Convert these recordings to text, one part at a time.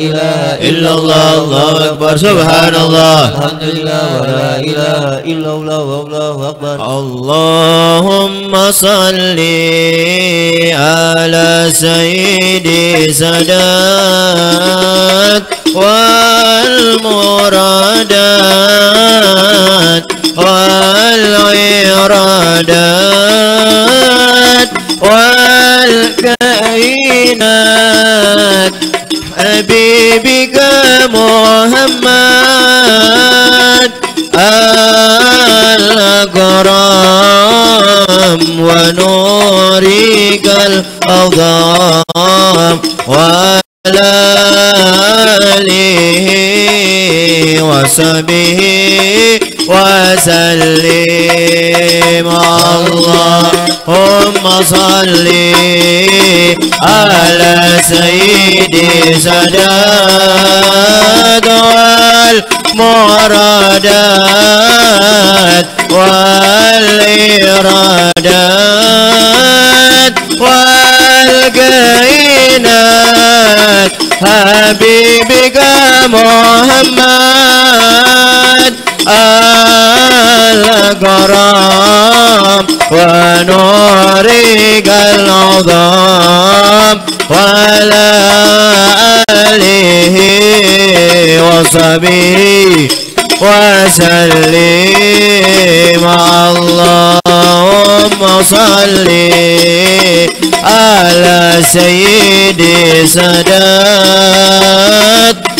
إله إلا الله الله أكبر سبحان الله الحمد لله ولا إله إلا الله والله أكبر. اللهم صل على سيدي سادات والمرادات والعرادات والكائنات حبيبك محمد الأكرم ونورك الأعظم وعلى وصحبه وسلم اللهم صل على سيدي سادات والمرادات والإرادات والكائنات حبيبك محمد الكرام ونورك العظام وعلى آله وصحبه وسلم. اللهم صل على سيدي سادات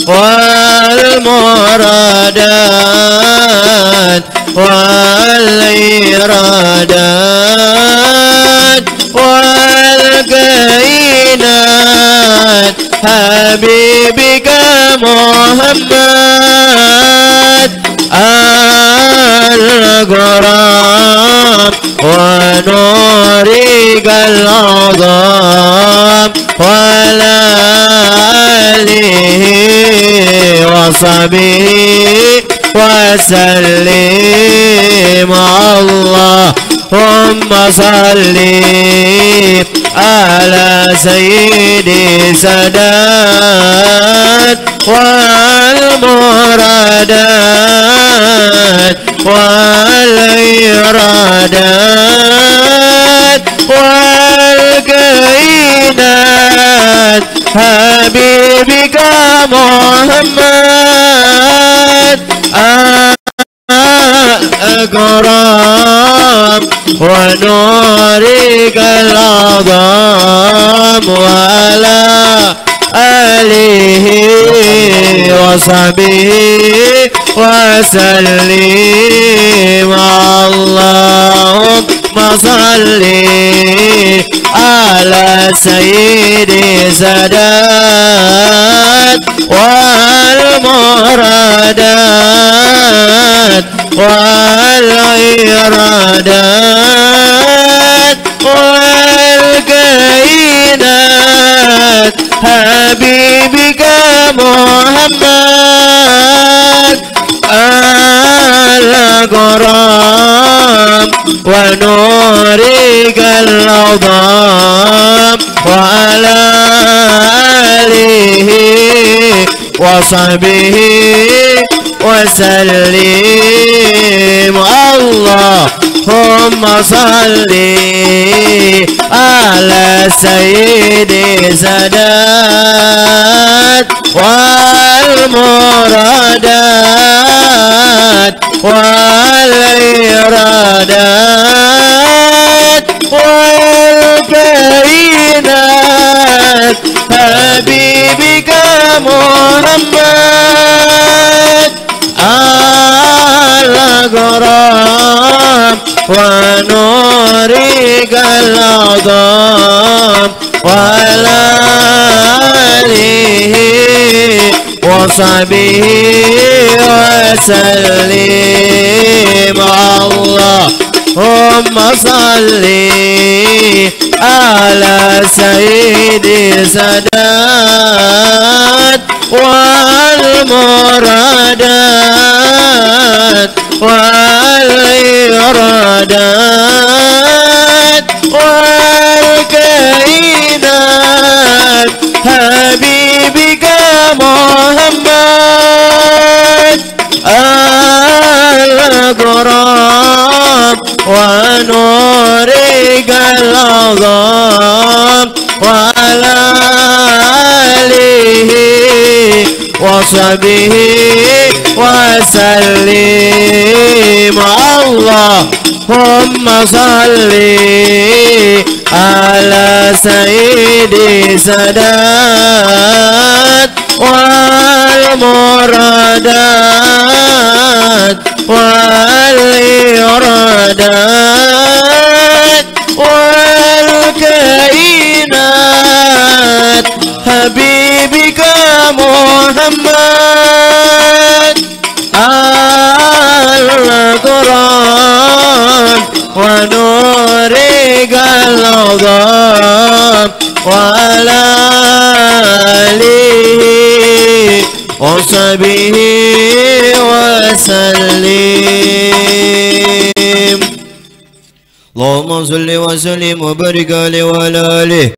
والمرادات والإرادات والكائنات. حبيبك محمد الكرام ونورك العظام. وصحبه وسلم اللهم صل على سيدي سادات والمرادات والإرادات والكائنات حبيبك ونورك العظام وعلى آله وصحبه وسلم. اللهم صل على سيدي سادات والمرادات والإرادات. حبيبك محمد الأكرم ونورك العظام وعلى آله وصحبه وسلم. اللهم صل على سيدي سادات والمرادات والإرادات والكائنات حبيبك محمد الأكرم ونورك العظام وعلى آله وصحبه وسلم اللهم صل على سيدي سادات الأكرام ونورك العظام وعلى آله وصحبه وسلم. اللهم صل على سيدي سادات والمرادات والإرادات والكائنات. حبيبك محمد القرآن ونورك العظام وعلى آله وصحبه وسلم. اللهم صل وسلم وبارك عليه وعلى آله.